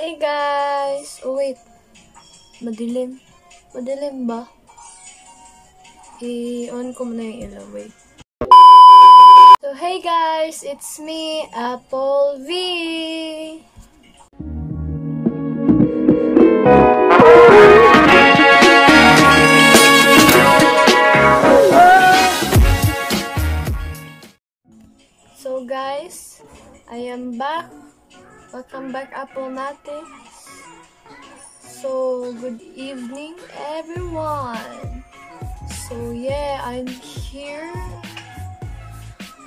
Hey guys! Oh wait. Madilim. Madilim ba? I-on ko muna yung ilaw. Wait. So hey guys! It's me, Apple V! So guys, I am back. Welcome back Apple natin. So, good evening everyone. So yeah, I'm here.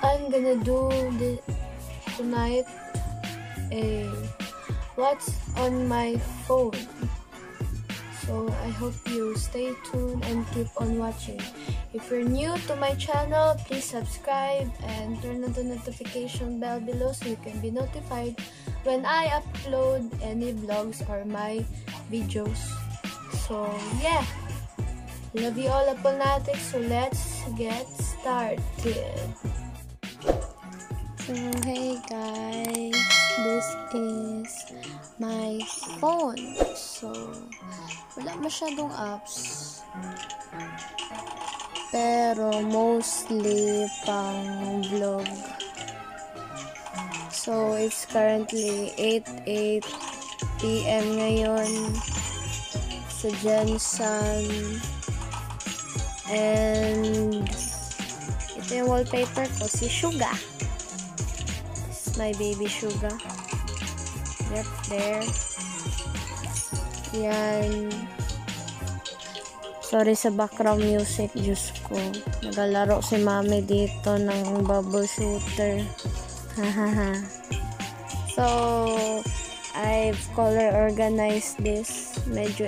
I'm gonna do the tonight a what's on my phone. So I hope you stay tuned and keep on watching. If you're new to my channel, please subscribe and turn on the notification bell below so you can be notified when I upload any vlogs or my videos. So yeah, love you all Apple natin. So let's get started. So hey guys, this is my phone. So wala masyadong apps. Pero mostly pang vlog. So it's currently 8 8 p.m. ngayon sa Jensen. And ito yung wallpaper ko, si Suga. Is my baby Suga. Yep, there. Yan. Sorry sa background music, Diyos ko. Nagalaro si mami dito ng bubble shooter. So, I've color organized this. Medyo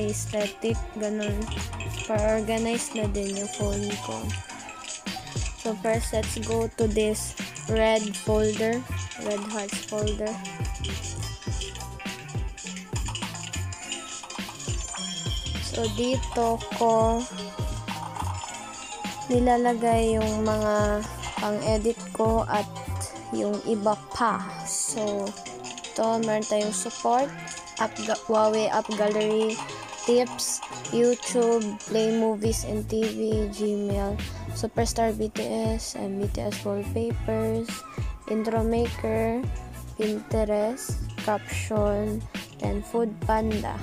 aesthetic, ganun. Pa-organize na din yung phone ko. So, first, let's go to this red folder. Red hearts folder. So, dito ko nilalagay yung mga pang-edit ko at yung iba pa. So, ito, meron tayong support, app, Huawei App Gallery, tips, YouTube, play movies and TV, Gmail, Superstar BTS and BTS wallpapers, intro maker, Pinterest, caption, then Food Panda,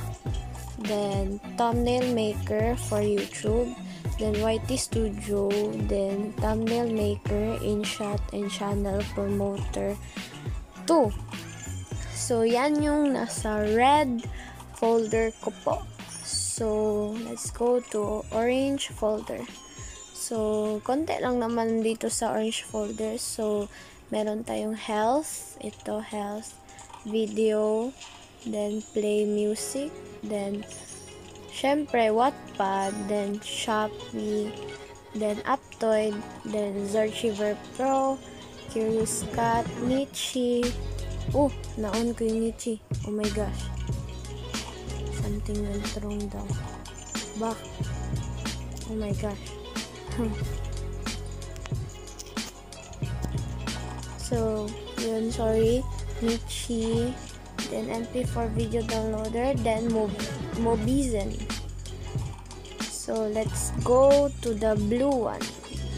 then thumbnail maker for YouTube, then YT Studio, then thumbnail maker, InShot, and channel promoter 2. So, yan yung nasa red folder ko po. So, let's go to orange folder. So, konti lang naman dito sa orange folder. So, meron tayong health. Ito, health. Video. Then, play music. Then, syempre, Wattpad. Then, Shopee. Then, Aptoid. Then, Zorchiver Pro. Curious Cat. Nichi. Oh, naon ko yung Nichi. Oh my gosh. Something went wrong daw. Bak. Oh my gosh. so, yun, sorry. Nichi. Then, MP4 video downloader. Then, Mob Mobizen. So, let's go to the blue one.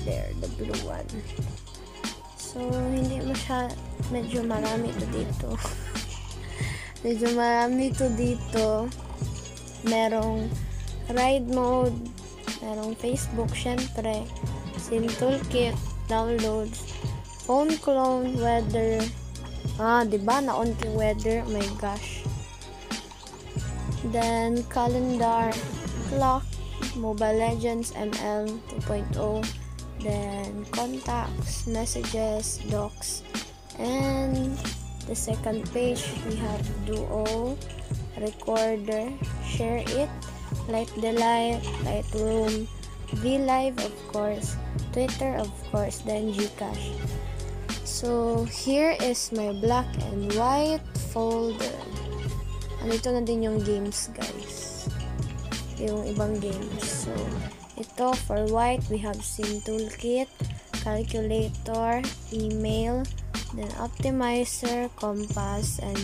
There, the blue one. So, hindi mo siya, medyo marami to dito. medyo marami to dito. Merong ride mode, merong Facebook, syempre, SIM toolkit, downloads, phone clone, weather, ah, di ba? Na-on weather, oh my gosh. Then, calendar, clock, Mobile Legends ML 2.0, then contacts, messages, docs, and the second page we have Duo, Recorder, Share It, Light the Light, Lightroom, VLive of course, Twitter of course, then Gcash. So here is my black and white folder. Andito na din yung games guys. Yung ibang games. So ito for white we have SIM toolkit, calculator, email, then optimizer, compass, and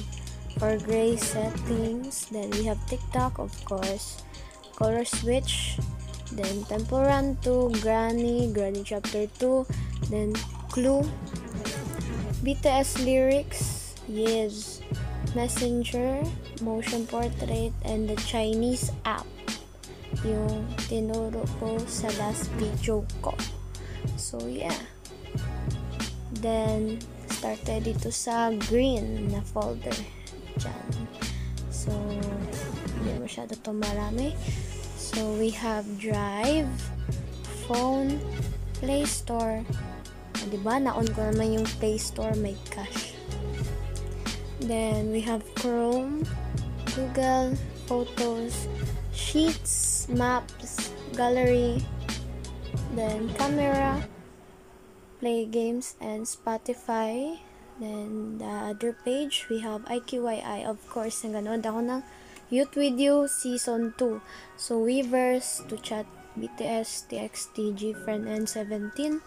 for gray settings. Then we have TikTok, of course. Color switch. Then Temple Run 2, Granny, Granny Chapter 2. Then Clue. BTS lyrics. Yes. Messenger, motion portrait, and the Chinese app. Yung tinuro ko sa last video ko. So, yeah. Then, start tayo dito sa green na folder. Diyan. So, hindi masyado to marami. So, we have Drive, Phone, Play Store. Ah, diba? Na-on ko naman yung Play Store, may cache. Then, we have Chrome, Google, Photos, Sheets, Maps, Gallery, then Camera, Play Games, and Spotify. Then, the other page, we have IQYI. Of course, naganood ako ng Youth Video Season 2. So, Weverse to chat BTS, TXT, GFriend, and 17.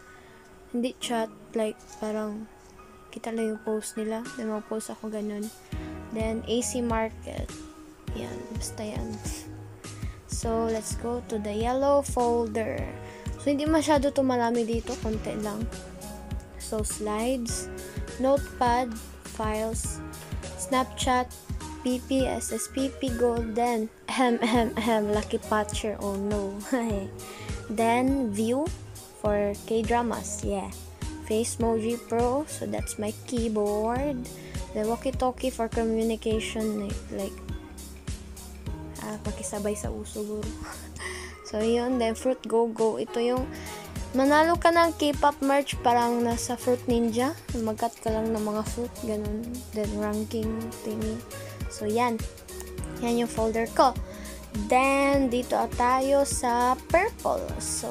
Hindi chat, like, parang kita lang yung post nila. May mga post ako ganun. Then, AC Market. Yan, basta yan. So, let's go to the yellow folder. So, hindi masyado to marami dito. Konti lang. So, slides, notepad, files, Snapchat, PP, SSPP, Golden, ahem, ahem, ahem, Lucky Patcher, oh no. then, view for K-dramas, yeah. Facemoji Pro, so that's my keyboard. The walkie-talkie for communication, like, ah, pakisabay sa uso guro. so, yun. Then, Fruit Go Go. Ito yung manalo ka ng K-pop merch parang nasa Fruit Ninja. Magkat ka lang ng mga fruit. Ganun. Then, ranking thingy. So, yan. Yan yung folder ko. Then, dito tayo sa purple. So,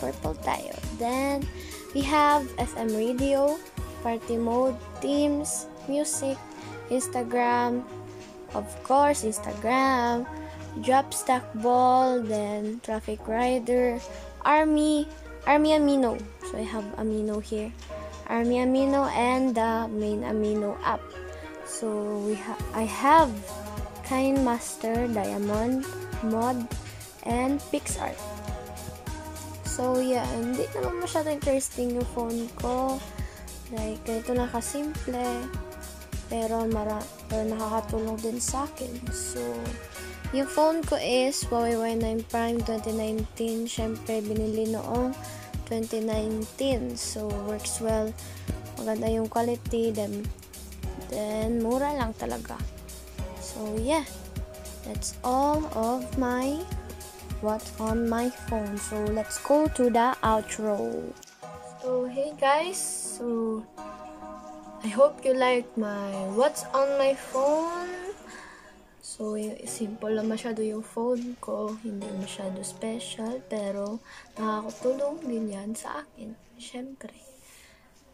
purple tayo. Then, we have FM radio, party mode, teams, music, Instagram, of course, Instagram, drop stack ball, then traffic rider, army, army amino. So I have amino here, army amino, and the main amino app. So we ha- I have Kind Master, Diamond, Mod, and PixArt. So yeah, hindi naman masyado interesting yung phone ko. Like, ganito na kasimple. Pero, mara pero nakakatulong din sa akin. So, yung phone ko is Huawei Y9 Prime 2019. Siyempre, binili noong 2019. So, works well. Maganda yung quality. Then, then mura lang talaga. So, yeah. That's all of my what's on my phone. So, let's go to the outro. So, hey guys. So, I hope you like my what's on my phone. So, simple lang masyado yung phone ko. Hindi masyado special. Pero, nakakatulong din yan sa akin. Siyempre.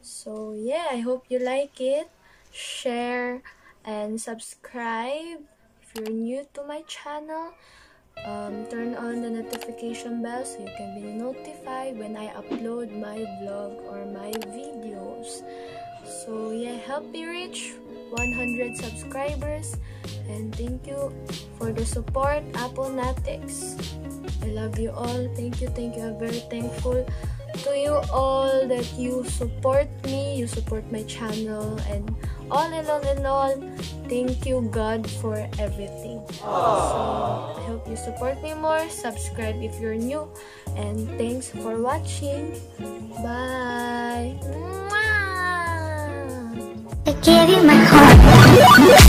So, yeah. I hope you like it. Share and subscribe if you're new to my channel. Um, turn on the notification bell so you can be notified when I upload my vlog or my videos. So yeah, help me reach 100 subscribers and thank you for the support, Apple Natics. I love you all. Thank you, thank you. I'm very thankful to you all that you support me, you support my channel, and all in all in all, thank you God for everything. So I hope you support me more. Subscribe if you're new, and thanks for watching. Bye. I gave you my heart.